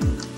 Bye.